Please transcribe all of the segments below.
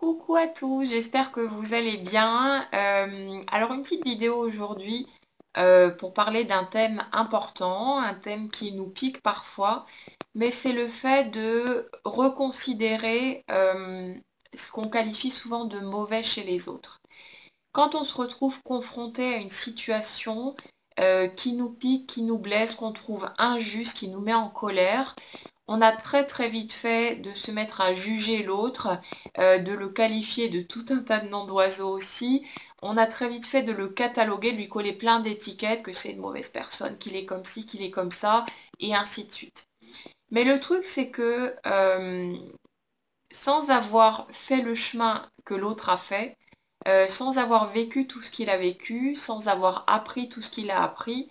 Coucou à tous, j'espère que vous allez bien. Euh, alors une petite vidéo aujourd'hui euh, pour parler d'un thème important, un thème qui nous pique parfois, mais c'est le fait de reconsidérer euh, ce qu'on qualifie souvent de mauvais chez les autres. Quand on se retrouve confronté à une situation qui nous pique, qui nous blesse, qu'on trouve injuste, qui nous met en colère, on a très très vite fait de se mettre à juger l'autre, euh, de le qualifier de tout un tas de noms d'oiseaux aussi. On a très vite fait de le cataloguer, de lui coller plein d'étiquettes, que c'est une mauvaise personne, qu'il est comme ci, qu'il est comme ça, et ainsi de suite. Mais le truc, c'est que euh, sans avoir fait le chemin que l'autre a fait, euh, sans avoir vécu tout ce qu'il a vécu, sans avoir appris tout ce qu'il a appris,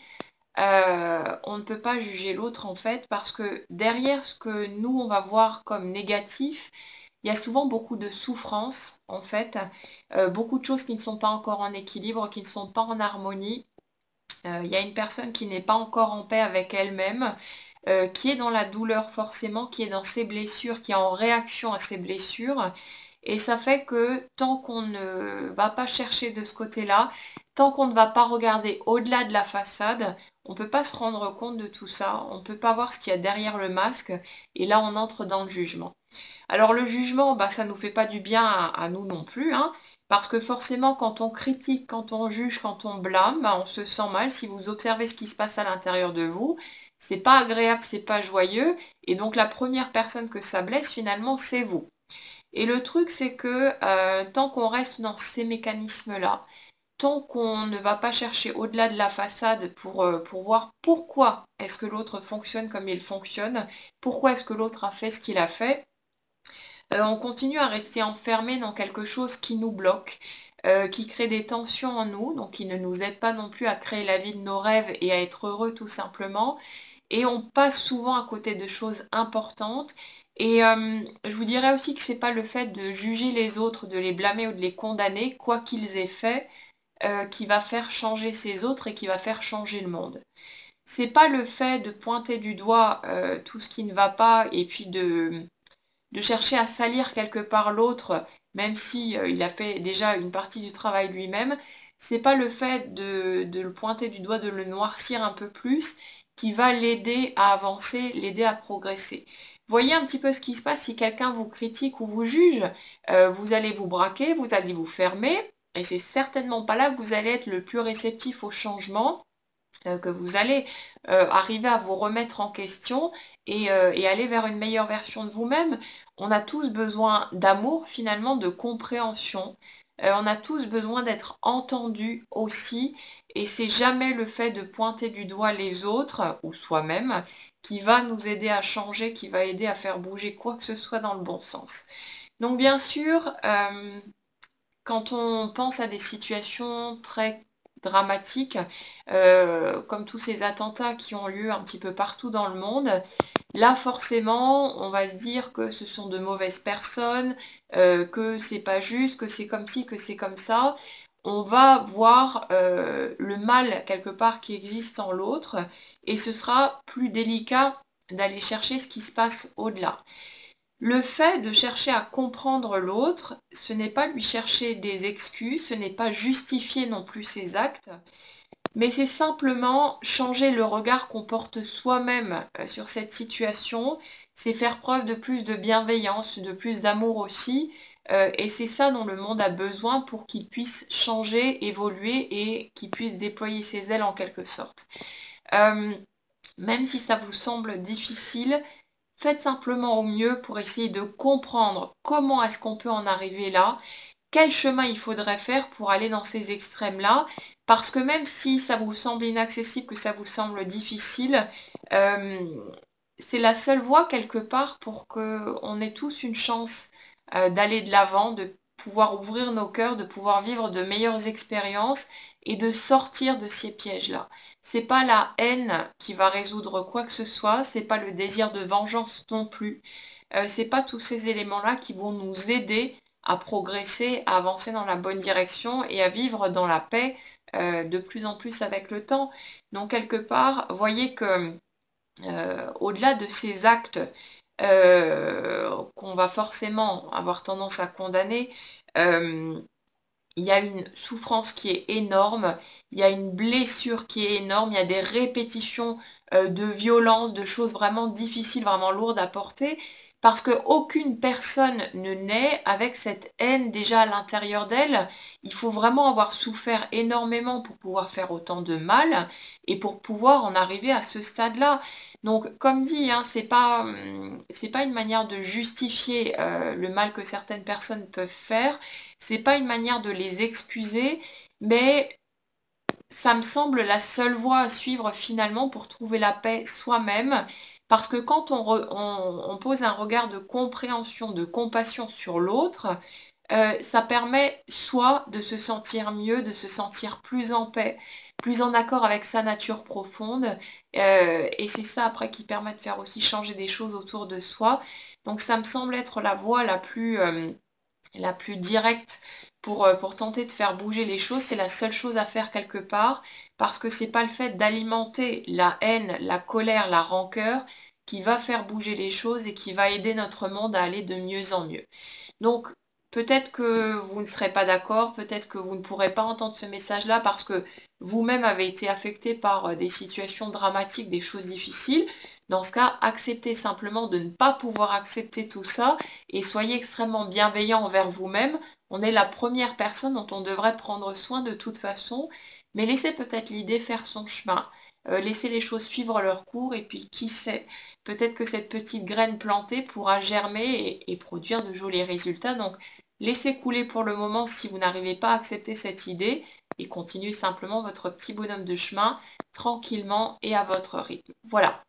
euh, on ne peut pas juger l'autre en fait parce que derrière ce que nous on va voir comme négatif, il y a souvent beaucoup de souffrance en fait, euh, beaucoup de choses qui ne sont pas encore en équilibre, qui ne sont pas en harmonie. Euh, il y a une personne qui n'est pas encore en paix avec elle-même, qui est dans la douleur forcément, qui est dans ses blessures, qui est en réaction à ses blessures. Et ça fait que tant qu'on ne va pas chercher de ce côté-là, tant qu'on ne va pas regarder au-delà de la façade, on ne peut pas se rendre compte de tout ça, on ne peut pas voir ce qu'il y a derrière le masque, et là on entre dans le jugement. Alors le jugement, bah, ça ne nous fait pas du bien à, nous non plus, hein, parce que forcément quand on critique, quand on juge, quand on blâme, bah, on se sent mal. Si vous observez ce qui se passe à l'intérieur de vous, c'est pas agréable, c'est pas joyeux, et donc la première personne que ça blesse finalement, c'est vous. Et le truc, c'est que euh, tant qu'on reste dans ces mécanismes-là, tant qu'on ne va pas chercher au-delà de la façade pour, euh, pour voir pourquoi est-ce que l'autre fonctionne comme il fonctionne, pourquoi est-ce que l'autre a fait ce qu'il a fait, euh, on continue à rester enfermé dans quelque chose qui nous bloque, euh, qui crée des tensions en nous, donc qui ne nous aide pas non plus à créer la vie de nos rêves et à être heureux tout simplement. Et on passe souvent à côté de choses importantes. Et je vous dirais aussi que ce n'est pas le fait de juger les autres, de les blâmer ou de les condamner, quoi qu'ils aient fait, euh, qui va faire changer ces autres et qui va faire changer le monde. C'est pas le fait de pointer du doigt euh, tout ce qui ne va pas et puis de, de chercher à salir quelque part l'autre, même si euh, il a fait déjà une partie du travail lui-même. C'est pas le fait de, de le pointer du doigt, de le noircir un peu plus, qui va l'aider à avancer, l'aider à progresser. Voyez un petit peu ce qui se passe si quelqu'un vous critique ou vous juge. vous allez vous braquer, vous allez vous fermer, et c'est certainement pas là que vous allez être le plus réceptif au changement, euh, que vous allez euh, arriver à vous remettre en question euh, et, aller vers une meilleure version de vous-même. On a tous besoin d'amour, finalement, de compréhension. on a tous besoin d'être entendus aussi. Et c'est jamais le fait de pointer du doigt les autres ou soi-même qui va nous aider à changer, qui va aider à faire bouger quoi que ce soit dans le bon sens. Donc bien sûr, quand on pense à des situations très dramatiques, euh, comme tous ces attentats qui ont lieu un petit peu partout dans le monde, là forcément, on va se dire que ce sont de mauvaises personnes, euh, que c'est pas juste, que c'est comme ci, que c'est comme ça. On va voir euh, le mal quelque part qui existe en l'autre et ce sera plus délicat d'aller chercher ce qui se passe au-delà. Le fait de chercher à comprendre l'autre, ce n'est pas lui chercher des excuses, ce n'est pas justifier non plus ses actes, mais c'est simplement changer le regard qu'on porte soi-même euh, sur cette situation, c'est faire preuve de plus de bienveillance, de plus d'amour aussi, euh, et c'est ça dont le monde a besoin pour qu'il puisse changer, évoluer et qu'il puisse déployer ses ailes en quelque sorte. Euh, même si ça vous semble difficile, Faites simplement au mieux pour essayer de comprendre comment est-ce qu'on peut en arriver là, quel chemin il faudrait faire pour aller dans ces extrêmes-là. Parce que même si ça vous semble inaccessible, que ça vous semble difficile, euh, c'est la seule voie quelque part pour qu'on ait tous une chance euh, d'aller de l'avant, de pouvoir ouvrir nos cœurs, de pouvoir vivre de meilleures expériences et de sortir de ces pièges-là. C'est pas la haine qui va résoudre quoi que ce soit, c'est pas le désir de vengeance non plus. Euh, c'est pas tous ces éléments-là qui vont nous aider à progresser, à avancer dans la bonne direction et à vivre dans la paix euh, de plus en plus avec le temps. Donc quelque part, voyez que euh, au-delà de ces actes qu'on va forcément avoir tendance à condamner, il y a une souffrance qui est énorme, il y a une blessure qui est énorme, il y a des répétitions de violence, de choses vraiment difficiles, vraiment lourdes à porter. Parce qu'aucune personne ne naît avec cette haine déjà à l'intérieur d'elle. Il faut vraiment avoir souffert énormément pour pouvoir faire autant de mal et pour pouvoir en arriver à ce stade-là. Donc, comme dit, hein, c'est pas, hum, pas une manière de justifier euh, le mal que certaines personnes peuvent faire. C'est pas une manière de les excuser, mais ça me semble la seule voie à suivre finalement pour trouver la paix soi-même parce que quand on, pose un regard de compréhension, de compassion sur l'autre, euh, ça permet soit de se sentir mieux, de se sentir plus en paix, plus en accord avec sa nature profonde. Euh, et c'est ça après qui permet de faire aussi changer des choses autour de soi. Donc ça me semble être la voie la plus, euh, la plus directe pour, pour, tenter de faire bouger les choses. C'est la seule chose à faire quelque part parce que c'est pas le fait d'alimenter la haine, la colère, la rancœur qui va faire bouger les choses et qui va aider notre monde à aller de mieux en mieux. Donc peut-être que vous ne serez pas d'accord, peut-être que vous ne pourrez pas entendre ce message-là parce que vous-même avez été affecté par euh, des situations dramatiques, des choses difficiles. Dans ce cas, acceptez simplement de ne pas pouvoir accepter tout ça et soyez extrêmement bienveillant envers vous-même. On est la première personne dont on devrait prendre soin de toute façon mais laissez peut-être l'idée faire son chemin, euh, laissez les choses suivre leur cours, et puis qui sait, peut-être que cette petite graine plantée pourra germer et, produire de jolis résultats. Donc laissez couler pour le moment si vous n'arrivez pas à accepter cette idée, et continuez simplement votre petit bonhomme de chemin tranquillement et à votre rythme. Voilà.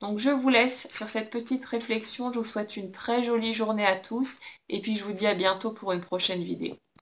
Donc je vous laisse sur cette petite réflexion. Je vous souhaite une très jolie journée à tous et puis je vous dis à bientôt pour une prochaine vidéo.